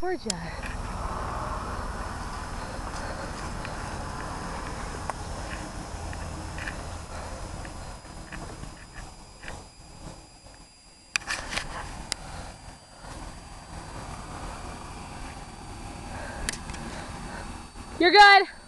Poor Judd. You're good.